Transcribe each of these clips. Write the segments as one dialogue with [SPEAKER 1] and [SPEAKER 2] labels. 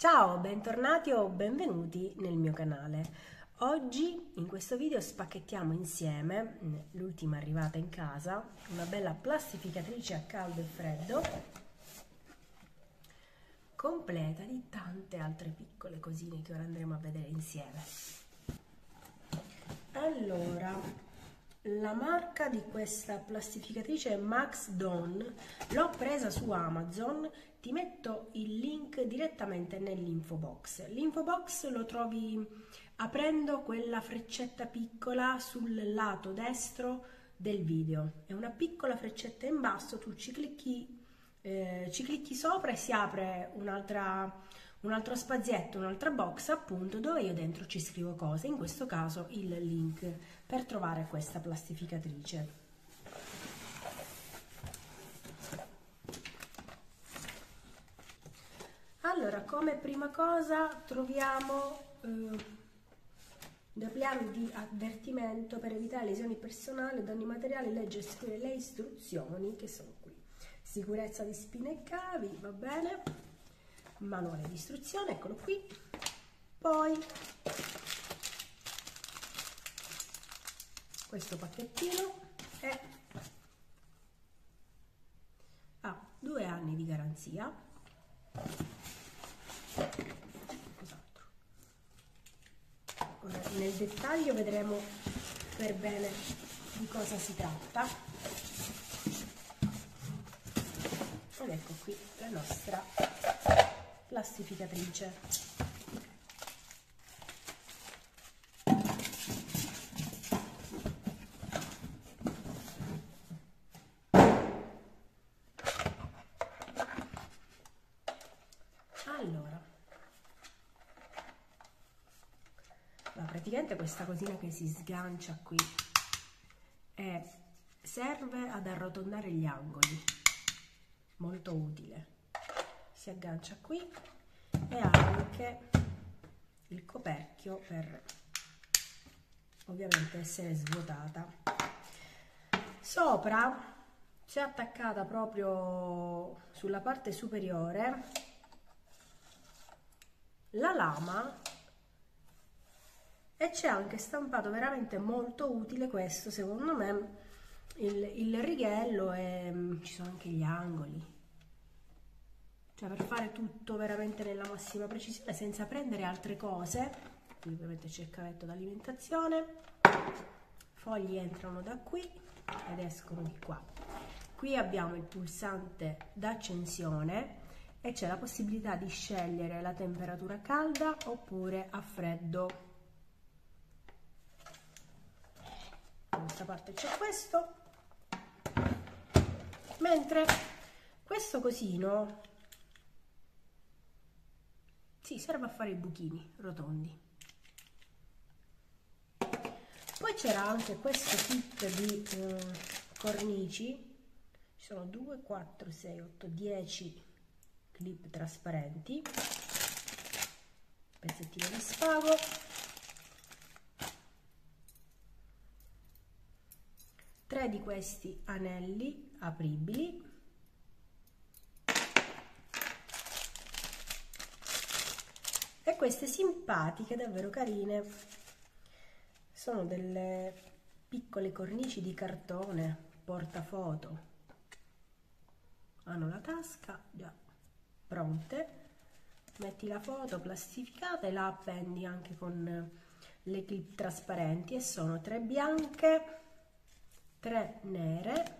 [SPEAKER 1] Ciao, bentornati o benvenuti nel mio canale. Oggi in questo video spacchettiamo insieme, l'ultima arrivata in casa, una bella plastificatrice a caldo e freddo, completa di tante altre piccole cosine che ora andremo a vedere insieme. Allora, la marca di questa plastificatrice è Max Dawn, l'ho presa su Amazon, ti metto il link direttamente nell'info box. L'info box lo trovi aprendo quella freccetta piccola sul lato destro del video. È una piccola freccetta in basso, tu ci clicchi, eh, ci clicchi sopra e si apre un'altra un altro spazietto, un'altra box appunto dove io dentro ci scrivo cose, in questo caso il link per trovare questa plastificatrice. Allora, come prima cosa troviamo eh, due piani di avvertimento per evitare lesioni personali, danni materiali, e seguire le istruzioni che sono qui. Sicurezza di spine e cavi, va bene? manuale di istruzione, eccolo qui. Poi questo pacchettino è ha due anni di garanzia. Nel dettaglio vedremo per bene di cosa si tratta. Ed ecco qui la nostra plastificatrice. Allora, praticamente questa cosina che si sgancia qui è, serve ad arrotondare gli angoli, molto utile. Si aggancia qui e ha anche il coperchio per ovviamente essere svuotata. Sopra c'è attaccata proprio sulla parte superiore la lama e c'è anche stampato veramente molto utile questo secondo me il, il righello e mm, ci sono anche gli angoli. Cioè per fare tutto veramente nella massima precisione senza prendere altre cose qui ovviamente c'è il cavetto d'alimentazione fogli entrano da qui ed escono di qua. Qui abbiamo il pulsante d'accensione e c'è la possibilità di scegliere la temperatura calda oppure a freddo da questa parte. C'è questo? Mentre questo cosino sì, serve a fare i buchini rotondi. Poi c'era anche questo kit di eh, cornici, ci sono 2, 4, 6, 8, 10 clip trasparenti, pezzettino di spago, tre di questi anelli apribili queste simpatiche, davvero carine. Sono delle piccole cornici di cartone, portafoto. Hanno la tasca già pronte. Metti la foto plastificata e la appendi anche con le clip trasparenti e sono tre bianche, tre nere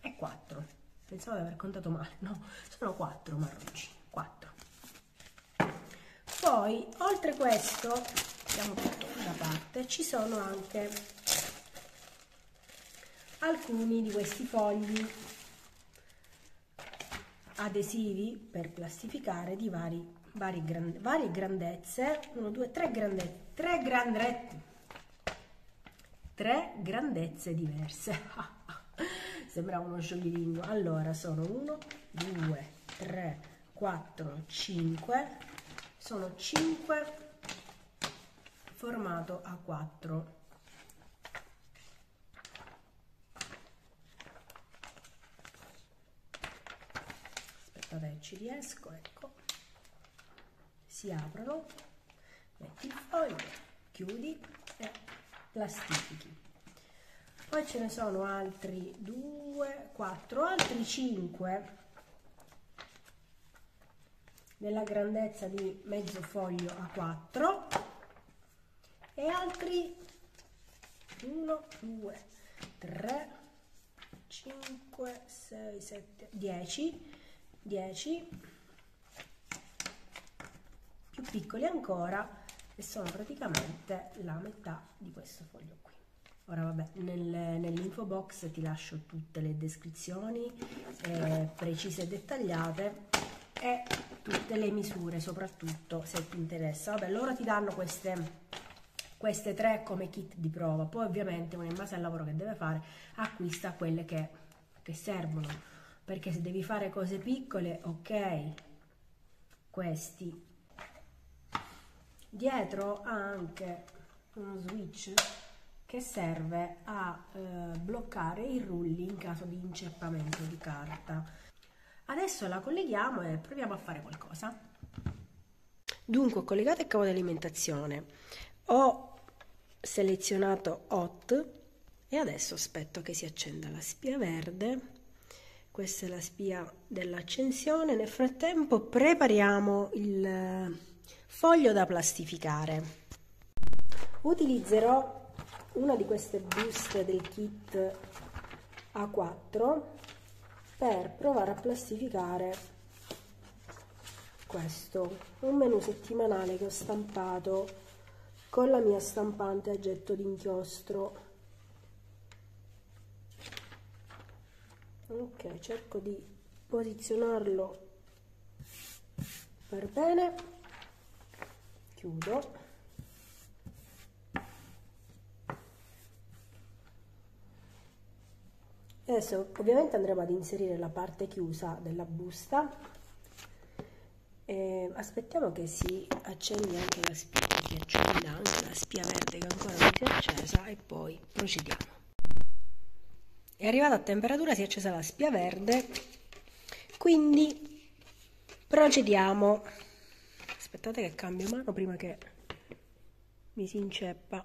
[SPEAKER 1] e quattro. Pensavo di aver contato male, no, sono quattro marroncini, quattro. Poi, oltre questo, mettiamo tutto da parte, ci sono anche alcuni di questi fogli adesivi per plastificare di vari, vari varie grandezze, 1, 2, 3 grandezze, 3 grandezze, 3 grandezze diverse. Sembrava uno scioglilingua. Allora, sono 1, 2, 3, 4, 5, sono 5 formato a 4 aspetta aspettate che ci riesco ecco si aprono metti il foglio chiudi e plastifichi. Poi ce ne sono altri 2 4 altri 5 della grandezza di mezzo foglio a 4 e altri 1 2 3 5 6 7 10 10 più piccoli ancora e sono praticamente la metà di questo foglio qui. Ora vabbè nel, nell'info box ti lascio tutte le descrizioni eh, precise e dettagliate e tutte le misure soprattutto se ti interessa. Vabbè loro ti danno queste queste tre come kit di prova. Poi ovviamente uno in base al lavoro che deve fare acquista quelle che, che servono. Perché se devi fare cose piccole ok questi dietro ha anche uno switch che serve a eh, bloccare i rulli in caso di inceppamento di carta. Adesso la colleghiamo e proviamo a fare qualcosa. Dunque ho collegato il cavo di alimentazione ho selezionato hot e adesso aspetto che si accenda la spia verde. Questa è la spia dell'accensione. Nel frattempo prepariamo il foglio da plastificare. Utilizzerò una di queste buste del kit A4 per provare a plastificare questo un menu settimanale che ho stampato con la mia stampante a getto d'inchiostro. Ok cerco di posizionarlo per bene chiudo. Adesso ovviamente andremo ad inserire la parte chiusa della busta. E aspettiamo che si accendi anche la spia si accenda anche la spia verde che ancora non si è accesa e poi procediamo. È arrivata a temperatura si è accesa la spia verde. Quindi procediamo aspettate che cambio mano prima che mi si inceppa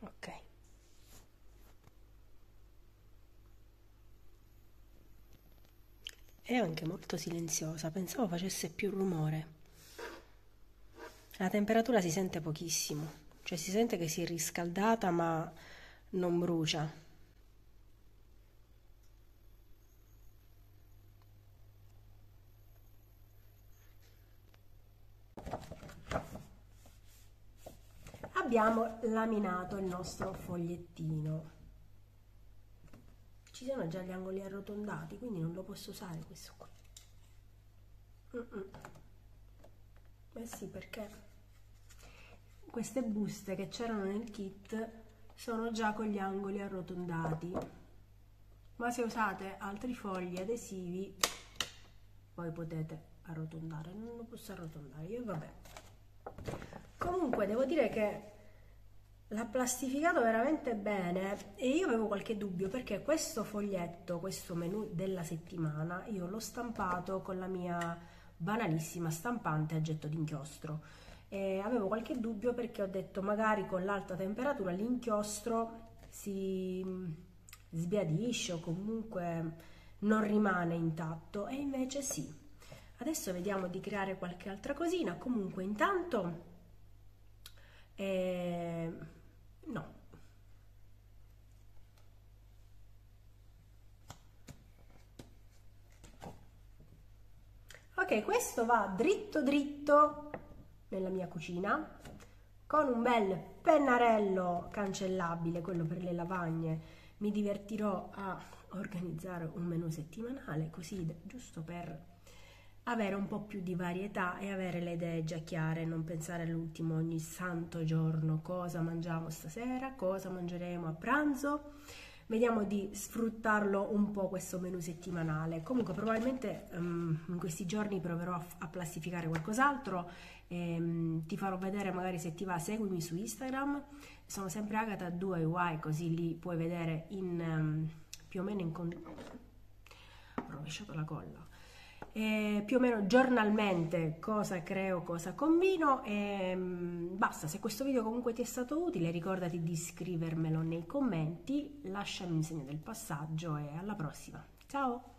[SPEAKER 1] ok è anche molto silenziosa, pensavo facesse più rumore. La temperatura si sente pochissimo, cioè si sente che si è riscaldata ma non brucia. Abbiamo laminato il nostro fogliettino. Ci sono già gli angoli arrotondati quindi non lo posso usare questo qua. Mm -mm. eh sì perché queste buste che c'erano nel kit sono già con gli angoli arrotondati. Ma se usate altri fogli adesivi poi potete arrotondare. Non lo posso arrotondare. Io vabbè. Comunque devo dire che l'ha plastificato veramente bene e io avevo qualche dubbio perché questo foglietto, questo menu della settimana, io l'ho stampato con la mia banalissima stampante a getto d'inchiostro. Avevo qualche dubbio perché ho detto magari con l'alta temperatura l'inchiostro si sbiadisce o comunque non rimane intatto e invece sì. Adesso vediamo di creare qualche altra cosina, comunque intanto eh, no. Ok, questo va dritto dritto nella mia cucina con un bel pennarello cancellabile, quello per le lavagne. Mi divertirò a organizzare un menù settimanale così giusto per avere un po' più di varietà e avere le idee già chiare, non pensare all'ultimo ogni santo giorno cosa mangiamo stasera, cosa mangeremo a pranzo, vediamo di sfruttarlo un po' questo menu settimanale. Comunque probabilmente um, in questi giorni proverò a, a plastificare qualcos'altro, um, ti farò vedere magari se ti va, seguimi su Instagram, sono sempre Agata 2UI così lì puoi vedere in, um, più o meno in... Con... ho rovesciato la colla eh, più o meno giornalmente cosa creo, cosa combino e mh, basta, se questo video comunque ti è stato utile ricordati di scrivermelo nei commenti, lasciami un segno del passaggio e alla prossima, ciao!